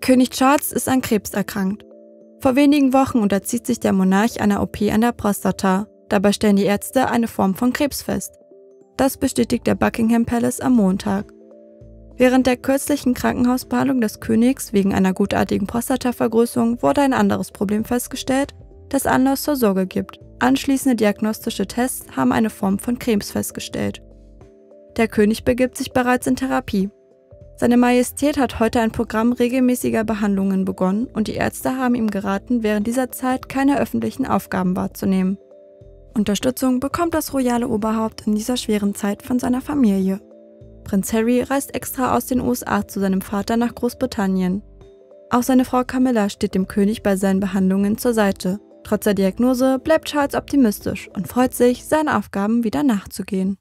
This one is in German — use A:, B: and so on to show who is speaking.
A: König Charles ist an Krebs erkrankt. Vor wenigen Wochen unterzieht sich der Monarch einer OP an der Prostata. Dabei stellen die Ärzte eine Form von Krebs fest. Das bestätigt der Buckingham Palace am Montag. Während der kürzlichen Krankenhausbehandlung des Königs wegen einer gutartigen Prostatavergrößerung wurde ein anderes Problem festgestellt, das Anlass zur Sorge gibt. Anschließende diagnostische Tests haben eine Form von Krebs festgestellt. Der König begibt sich bereits in Therapie. Seine Majestät hat heute ein Programm regelmäßiger Behandlungen begonnen und die Ärzte haben ihm geraten, während dieser Zeit keine öffentlichen Aufgaben wahrzunehmen. Unterstützung bekommt das royale Oberhaupt in dieser schweren Zeit von seiner Familie. Prinz Harry reist extra aus den USA zu seinem Vater nach Großbritannien. Auch seine Frau Camilla steht dem König bei seinen Behandlungen zur Seite. Trotz der Diagnose bleibt Charles optimistisch und freut sich, seinen Aufgaben wieder nachzugehen.